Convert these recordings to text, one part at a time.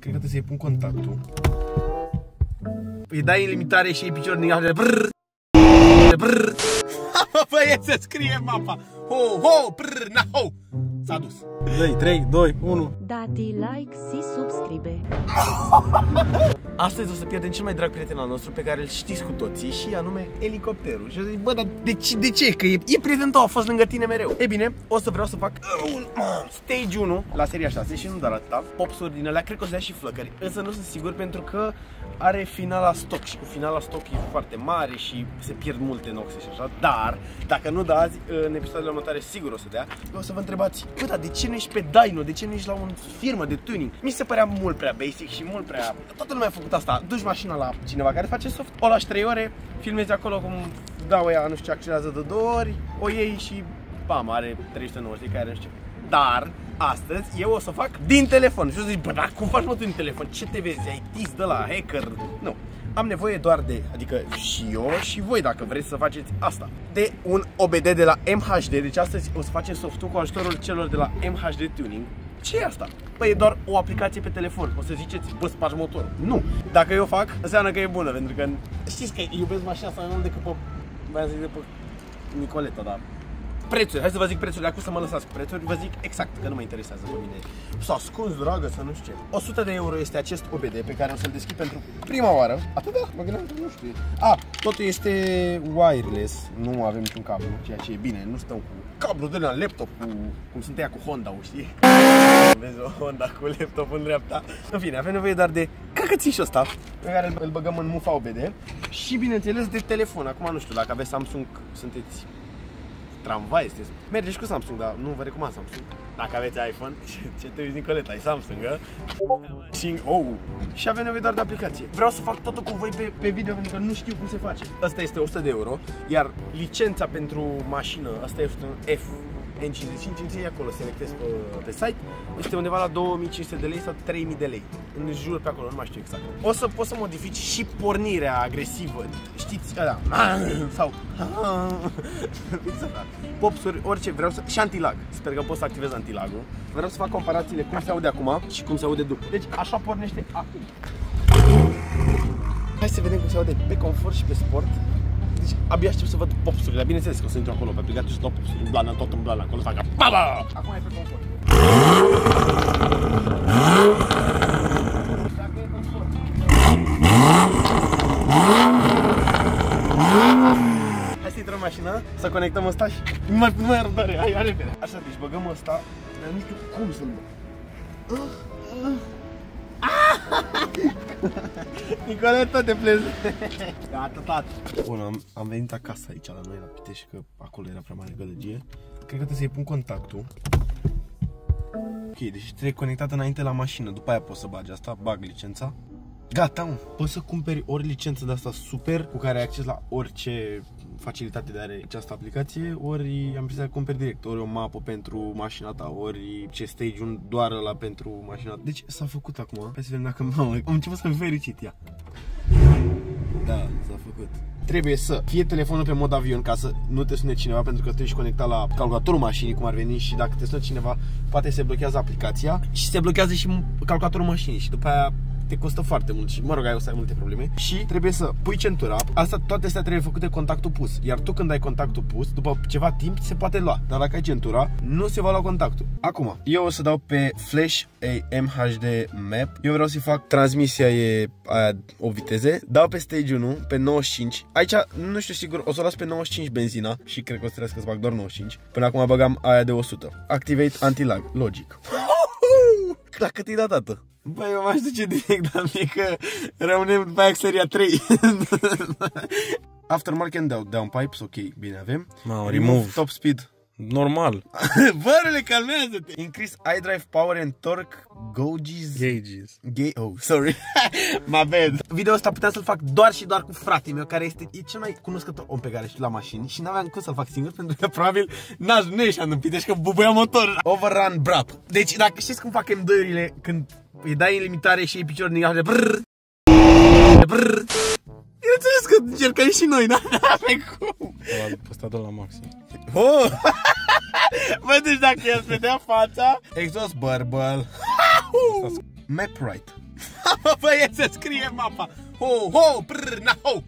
Cred că trebuie să-i pun contactul. Îi dai în limitare și ei picior din gafă de brrr. De brrr. Băi, se scrie mapa. Ho, ho, brrr, na, ho. S-a dus. 3, 3, 2, 1. Dati like și subscribe. Astăzi o să pierdem cel mai drag prieten al nostru pe care îl știți cu toții și anume elicopterul. Și eu zic, bă, dar de ce, de ce? Că e, e prietenul tău, a fost lângă tine mereu. E bine, o să vreau să fac un stage 1 la seria 6 și nu doar atâta. Popsuri din alea, cred că o să dea și flăcări. Însă nu sunt sigur pentru că are finala stock și cu finala stock e foarte mare și se pierd multe noxe și așa. Dar, dacă nu dați, în episoadele următoare sigur o să dea. O să vă întrebați, bă, dar de ce nu ești pe Dyno? De ce nu ești la o firmă de tuning? Mi se părea mult prea basic și mult prea... Toată lumea a făcut asta. Duci mașina la cineva care face soft, o lași 3 ore, filmezi acolo cum dau ea, nu știu ce, accelerează de două ori, o iei și bam, are 390 care nu știu ce. Dar, astăzi, eu o să fac din telefon. Și eu zic, bă, dar cum faci mă tu din telefon? Ce te vezi? Ai tis de la hacker? Nu. Am nevoie doar de, adică și eu și voi dacă vreți să faceți asta, de un OBD de la MHD. Deci astăzi o să facem softul cu ajutorul celor de la MHD Tuning. Ce e asta? Păi e doar o aplicație pe telefon. O să ziceți, bă, spargi motorul. Nu. Dacă eu fac, înseamnă că e bună, pentru că știți că iubesc mașina asta mai mult decât pe, vreau să zic de pe Nicoleta, dar prețuri, hai să vă zic prețurile, acum să mă lăsați cu prețuri, vă zic exact, că nu mă interesează pe mine. S-a ascuns, dragă, să nu știu ce. 100 de euro este acest OBD pe care o să-l deschid pentru prima oară. Atât da, mă gândeam că nu știu. A, totul este wireless, nu avem niciun cablu, ceea ce e bine, nu stăm cu cablu de la laptop, cu, cum sunt ea cu Honda, știi? Vezi o Honda cu laptop în dreapta. În fine, avem nevoie doar de căcățișul ăsta pe care îl băgăm în mufa OBD și bineînțeles de telefon. Acum nu știu, dacă aveți Samsung, sunteți tramvai este. Merge și cu Samsung, dar nu vă recomand Samsung. Dacă aveți iPhone, ce, ce te uiți Nicoleta, ai Samsung, a? Și, oh, și avem nevoie doar de aplicație. Vreau să fac totul cu voi pe, pe video pentru că nu știu cum se face. Asta este 100 de euro, iar licența pentru mașină, asta este un F N55 îți acolo, selectezi pe, pe site, este undeva la 2500 de lei sau 3000 de lei. În jur pe acolo, nu mai știu exact. O să poți să modifici și pornirea agresivă. Știți, ăla, sau popsuri, orice vreau să și antilag. Sper că pot să activez antilagul. Vreau să fac comparațiile cum se aude acum și cum se aude după. Deci așa pornește acum. Hai să vedem cum se aude pe confort și pe sport. Deci abia aștept să văd popsurile, dar bineînțeles că o să intru acolo pe aplicație și să dau popsuri în blană, tot în blană, acolo să facă BABA! Acum e pe confort. Dacă e confort. Hai să intrăm în mașină, să conectăm ăsta și nu mai, nu mai am răbdare, hai, hai repede. Așa, deci băgăm ăsta, dar nu știu cum să-l băg. Nicoleta, te plezi. Gata, tată. Bun, am, am venit acasă aici la noi la Pitești, că acolo era prea mare gălăgie. Cred că trebuie să-i pun contactul. Ok, deci trebuie conectat înainte la mașină, după aia poți să bagi asta, bag licența. Gata, mă. Poți să cumperi ori licență de asta super, cu care ai acces la orice facilitate de are această aplicație, ori am impresia că cumperi direct, ori o mapă pentru mașina ta, ori ce stage un doar la pentru mașina ta. Deci s-a făcut acum. Hai să vedem dacă mamă, am început să fiu fericit ea. Da, s-a făcut. Trebuie să fie telefonul pe mod avion ca să nu te sune cineva pentru că tu ești conectat la calculatorul mașinii cum ar veni și dacă te sună cineva poate se blochează aplicația și se blochează și calculatorul mașinii și după aia te costă foarte mult și mă rog, ai o să ai multe probleme și trebuie să pui centura. Asta, toate astea trebuie făcute contactul pus. Iar tu când ai contactul pus, după ceva timp se poate lua. Dar dacă ai centura, nu se va lua contactul. Acum, eu o să dau pe Flash a MHD Map. Eu vreau să fac transmisia e aia o viteze. Dau pe stage 1 pe 95. Aici nu știu sigur, o să o las pe 95 benzina și cred că o să trebuie să bag doar 95. Până acum băgam aia de 100. Activate anti-lag, logic. La cât i dat, tată? Băi, eu m-aș duce direct, dar mie că rămânem după aia seria 3. Aftermarket down, downpipes, ok, bine avem. Mamă, remove, remove. top speed. Normal. Bărule, calmează-te! Increase iDrive power and torque gauges. Gauges. Gay, oh, sorry. My bad. Video ăsta puteam să-l fac doar și doar cu fratele meu, care este e cel mai cunoscător om pe care știu la mașini și n-aveam cum să-l fac singur, pentru că probabil n-aș nu ieșeam în Pitești, că bubuia motorul. Overrun brap. Deci dacă știți cum fac M2-urile când îi dai în limitare și iei piciorul din gafă de brrr, de brrr. Eu înțeles că încercăm și noi, da? Pe cum? L-a postat la maxim. Oh! Bă, deci dacă i-ați vedea fața Exhaust barbel Map right Mă, băieți, se scrie mapa. Ho, ho, prr, na, ho.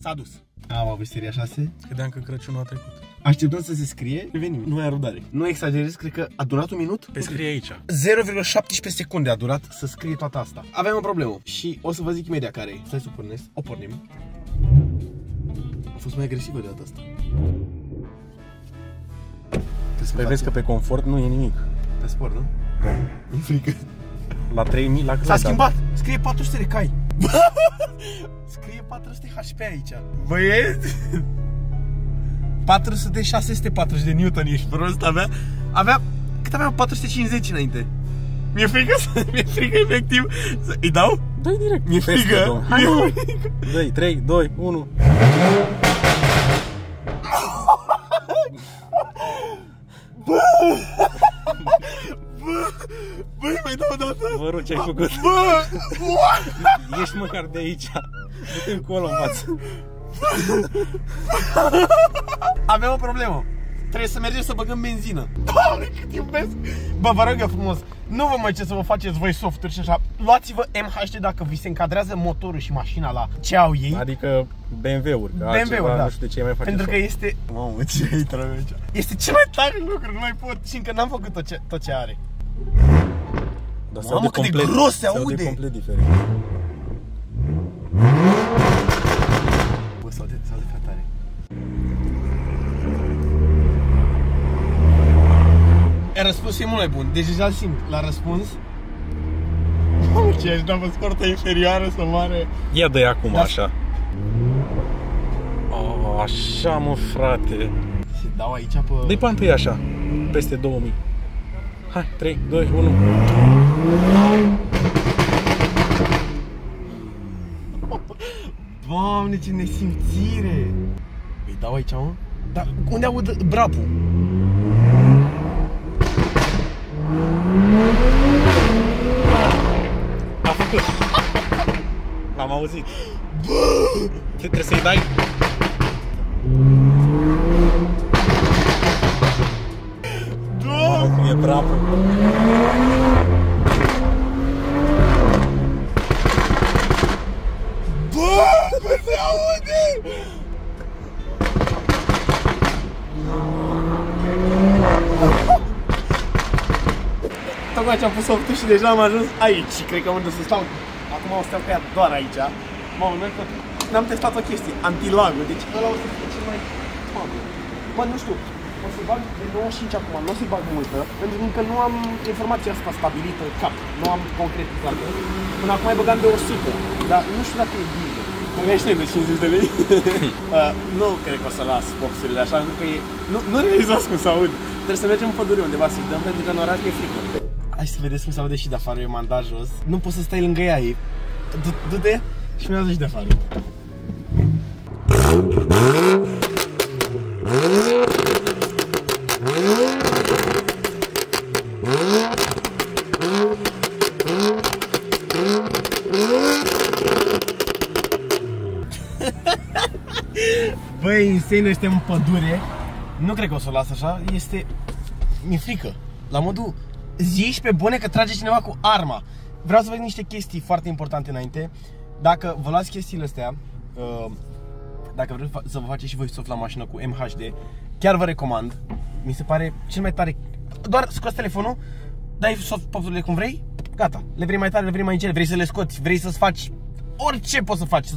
S-a dus. Am avut seria 6. Credeam că Crăciunul a trecut. Așteptăm să se scrie, revenim. Nu ai răbdare. Nu exagerez, cred că a durat un minut. Pe scrie aici. 0,17 secunde a durat să scrie toată asta. Avem o problemă și o să vă zic imediat care e. Stai să o pornesc. O pornim. A fost mai agresivă de data asta. Trebuie să Păi vezi că pe confort nu e nimic. Pe sport, nu? Mi frică. La 3000 la cât S-a ai dat? schimbat! Scrie 400 de cai. Scrie 400 HP aici. Băieți! 400, 640 de Newton, ești prost, avea, avea, cât avea 450 înainte. Mi-e frică să, mi-e frică efectiv să, îi dau? Dă-i direct. Mi-e Peste, frică, domn. mi-e Hai, frică. Dă-i, 3, 2, 1. Dau o dată? Vă rog ce ai făcut. Bă! Ești măcar de aici. Du-te încolo în față. Avem o problemă. Trebuie să mergem să băgăm benzină. Doamne, cât iubesc! Bă, vă rog eu frumos, nu vă mai ce să vă faceți voi softuri și așa. Luați-vă MHD dacă vi se încadrează motorul și mașina la ce au ei. Adică BMW-uri. că altceva BMW-uri, da. Nu știu de ce mai face Pentru că soft. este... Mamă, ce ai aici. Este cel mai tare lucru, nu mai pot. Și încă n-am făcut tot ce, tot ce are. Dar se Mamă, aude cât de complet, gros se aude aude. complet diferit. Bă, s-aude, s-aude prea tare. E răspuns e mult mai bun, deci deja simt la răspuns. Mamă, ce aș da scortă inferioară să moare. Ia dă acum Da. așa. Oh, așa mă, frate. Și dau aici pe... Dă-i pe întâi așa. Peste 2000. Hai, 3, 2, 1. Doamne, ce nesimțire! Îi dau aici, mă? Dar unde aud brapul? A făcut. L-am auzit. Bă! Trebuie să-i dai Doamne! cum e bravo. Tocmai ce am pus softul și deja am ajuns aici și cred că unde să stau. Acum o stau pe ea doar aici. Mamă, n-am, n-am testat o chestie, antilagul, deci ăla o să fie cel mai... Mamă, bă, nu știu, o să bag de 95 acum, nu o să-i bag multă, pentru că încă nu am informația asta stabilită în cap, nu am concretizat Până acum ai băgat de 100, dar nu știu dacă e bine. Primește de 50 de lei? uh, nu cred că o să las boxurile așa, pentru că e... Nu, nu realizați cum se aud. Trebuie să mergem în pădure undeva să dăm, pentru că în oraș e frică. Hai să vedeți cum se aude și de afară, eu m-am dat jos. Nu poți să stai lângă ea, e... Du- Du-te și mi-a și de afară. Băi, insane, suntem în pădure. Nu cred că o să o las așa. Este... Mi-e frică. La modul... Zici pe bune că trage cineva cu arma. Vreau să vă zic niște chestii foarte importante înainte. Dacă vă luați chestiile astea, uh, dacă vreți fa- să vă faceți și voi soft la mașină cu MHD, chiar vă recomand. Mi se pare cel mai tare. Doar scoți telefonul, dai soft pop-urile cum vrei, gata. Le vrei mai tare, le vrei mai încet, vrei să le scoți, vrei să-ți faci orice poți să faci.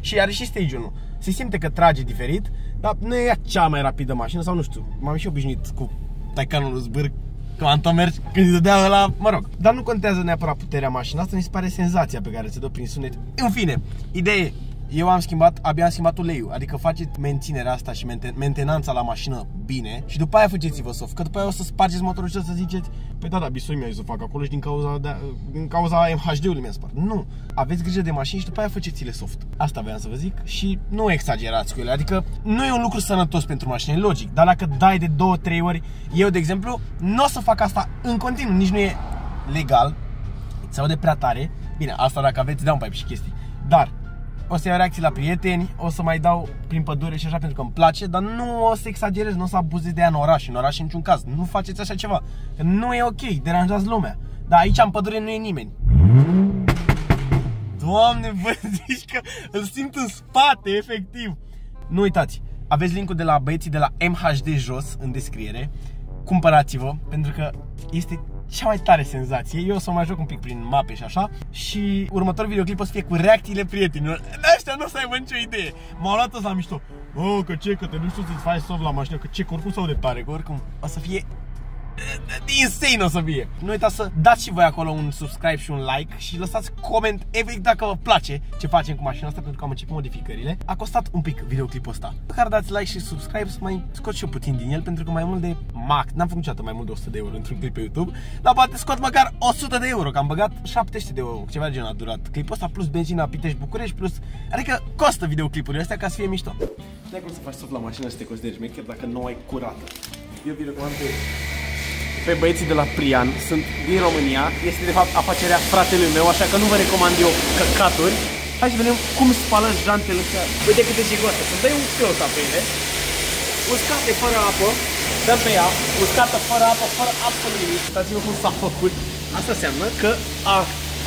Și are și stage-ul. Se simte că trage diferit, dar nu e cea mai rapidă mașină sau nu știu. M-am și obișnuit cu Taycanul zbâr Quantum mergi când îți dădea ăla, mă rog. Dar nu contează neapărat puterea mașinii, asta mi se pare senzația pe care ți-o dă prin sunet. În fine, idee, eu am schimbat, abia am schimbat uleiul, adică faceți menținerea asta și menten- mentenanța la mașină bine și după aia faceți-vă soft, că după aia o să spargeți motorul și o să ziceți Păi da, da, bisoi mi-a zis să fac acolo și din cauza, de, din cauza MHD-ului mi-a spart. Nu, aveți grijă de mașini și după aia faceți-le soft. Asta vreau să vă zic și nu exagerați cu ele, adică nu e un lucru sănătos pentru mașini, e logic, dar dacă dai de 2-3 ori, eu de exemplu, nu o să fac asta în continuu, nici nu e legal, se aude prea tare. Bine, asta dacă aveți downpipe și chestii. Dar o să iau reacții la prieteni, o să mai dau prin pădure și așa pentru că îmi place, dar nu o să exagerez, nu o să abuzez de ea în oraș, în oraș în niciun caz. Nu faceți așa ceva, că nu e ok, deranjați lumea. Dar aici în pădure nu e nimeni. Doamne, bă, zici că îl simt în spate, efectiv. Nu uitați, aveți linkul de la băieții de la MHD jos în descriere. Cumpărați-vă, pentru că este cea mai tare senzație. Eu o să mă joc un pic prin mape și așa Și următorul videoclip o să fie cu reacțiile prietenilor De ăștia nu o să aibă nicio idee. M-au luat ăsta la mișto. Oh, că ce, că te nu știu să-ți faci soft la mașină Că ce, că oricum sau de tare, că oricum o să fie insane o să fie. Nu uitați să dați și voi acolo un subscribe și un like și lăsați coment efectiv dacă vă place ce facem cu mașina asta pentru că am început modificările. A costat un pic videoclipul ăsta. Pe care dați like și subscribe să mai scot și eu puțin din el pentru că mai mult de max, n-am făcut niciodată mai mult de 100 de euro într-un clip pe YouTube, dar poate scot măcar 100 de euro, că am băgat 700 de euro, ceva de genul a durat clipul ăsta plus benzina Pitești București plus, adică costă videoclipurile astea ca să fie mișto. Stai cum să faci soft la mașină să te consideri șmecher dacă nu ai curată. Eu vi recomand pe pe băieții de la Prian, sunt din România, este de fapt afacerea fratelui meu, așa că nu vă recomand eu căcaturi. Hai să vedem cum spală jantele astea. Uite câte jigoase, să dai un close pe ele, uscate fără apă, dăm pe ea, uscată fără apă, fără absolut nimic. Uitați-vă cum s-a făcut. Asta înseamnă că a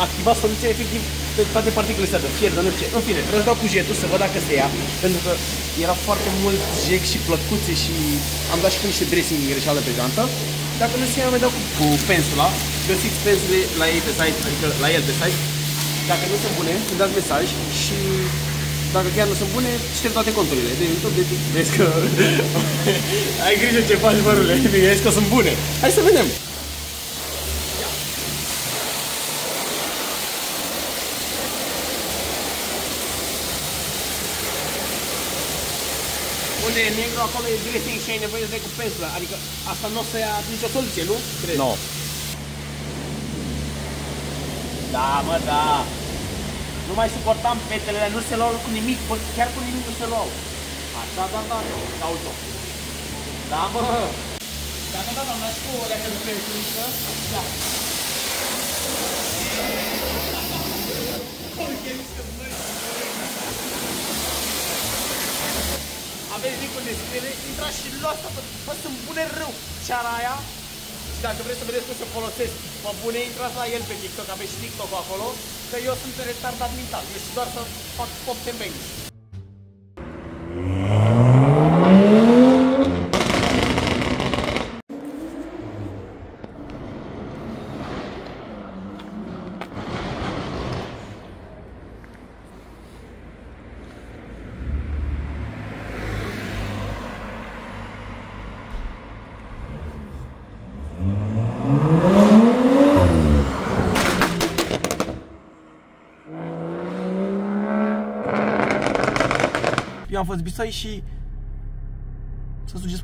activat soluția efectiv pe toate particulele astea de fier, de nu știu ce. În fine, vreau să dau cu jetul să văd dacă se ia, pentru că era foarte mult jeg și plăcuțe și am dat și cu niște dressing greșeală pe jantă. Dacă nu se ia, mai dau cu, cu pensula. Găsiți pensule la ei pe site, adică la el pe site. Dacă nu sunt bune, îmi dați mesaj și dacă chiar nu sunt bune, șterg toate conturile de YouTube, de TikTok. Vezi că ai grijă ce faci, bărule. Vezi că sunt bune. Hai să vedem. Unde e negru, acolo e dressing și ai nevoie de cu pensulă. Adică asta nu o să ia nicio soluție, nu? Crezi? No. Da, mă, da. Nu mai suportam petelele, nu se luau cu nimic, bă, chiar cu nimic nu se luau. Așa, da, da, da, uite Da, mă. Da, da, da, da, mai cu o leacă de pensulică. Da. Aveți linkul de scrie, intrați și luați tot. Bă, sunt bune rău. Ceara aia, și dacă vreți să vedeți cum se folosesc, mă bune, intrați la el pe TikTok, aveți TikTok acolo, că eu sunt retardat mental. Eu știu doar să fac pop and bang. Eu am fost bisoi și să sugeți